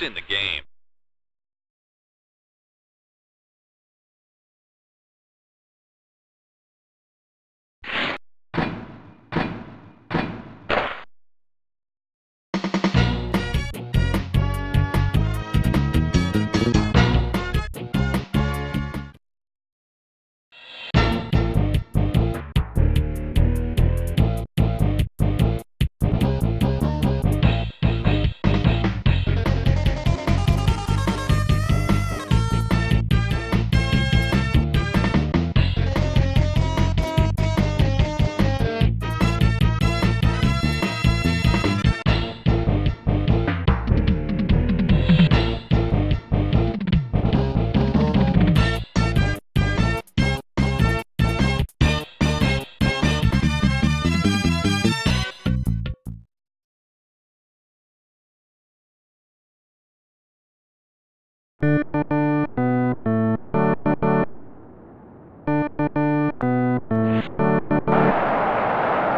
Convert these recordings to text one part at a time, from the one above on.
It's in the game.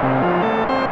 Thank you.